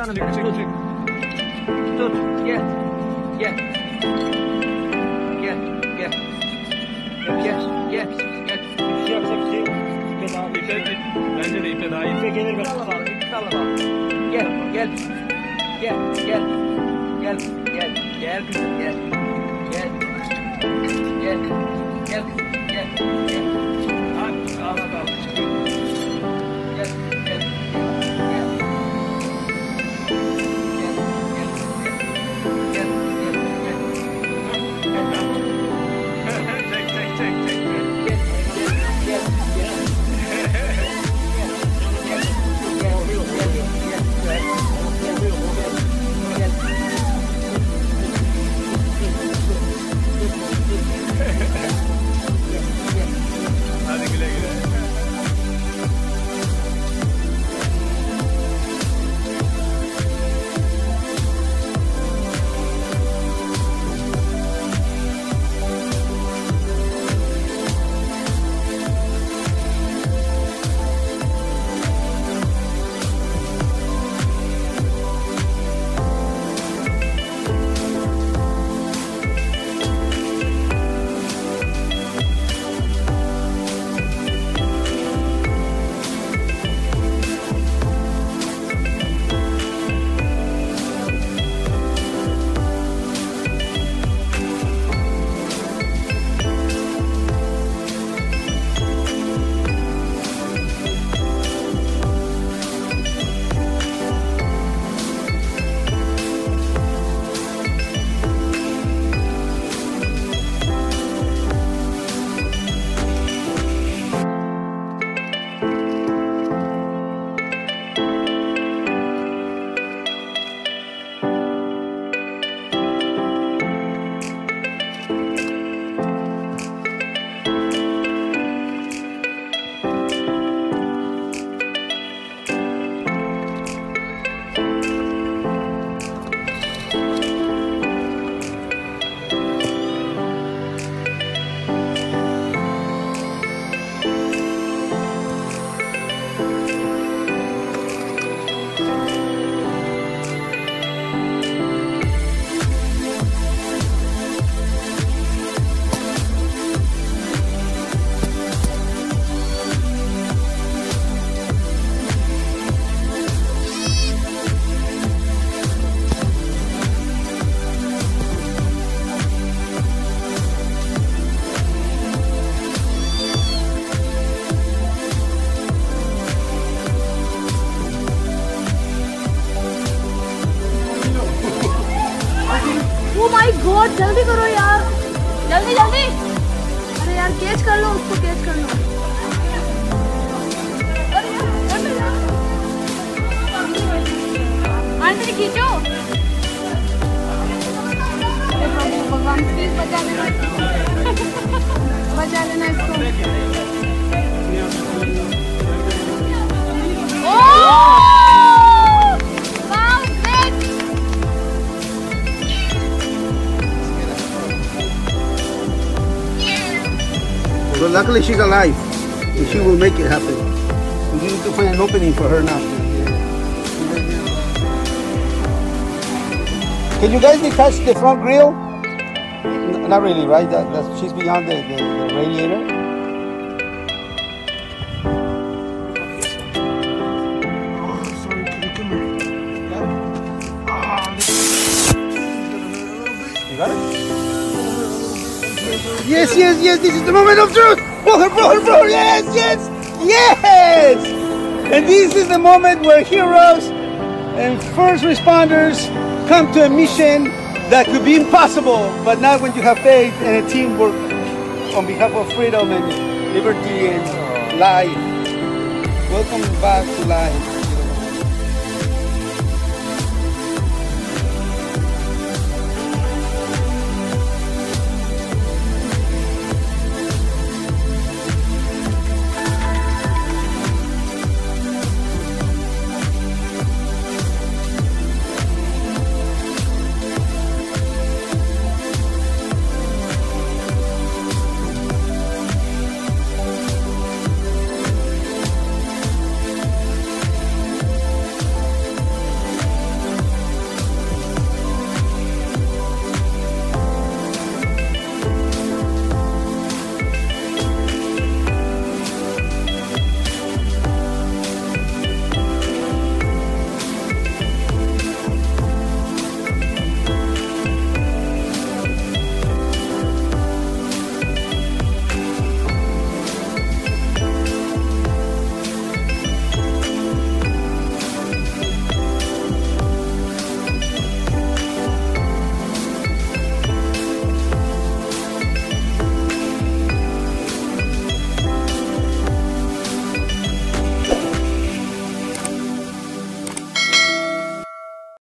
canım. Çık, çık, çık. Tut. Gel. Gel. Gel. Gel. Gel. Gel. Gel. Bir şey yapsak şey. İpe daha. İpe. Bence de ipe daha. İpe gelir ben. Salla bak. Salla bak. Gel. Gel. Gel. Gel. Gel. Gel. Gel kızım gel. Gel. Gel. Gel. Gel. Gel. My god जल्दी करो यार। जल्दी जल्दी। अरे यार catch कर लो उसको catch कर लो। आंटी, खींचो। भगवान प्लीज़ बचा लेना बचा लेना इसको। But luckily she's alive. And she will make it happen. We need to find an opening for her now. Can you guys detach the front grill? Not really, right? That, she's beyond the, the, the radiator. Yes, yes, yes, this is the moment of truth. Her, pull her. Yes, yes, yes. And this is the moment where heroes and first responders come to a mission that could be impossible, but not when you have faith and a teamwork on behalf of freedom and liberty and life. Welcome back to life.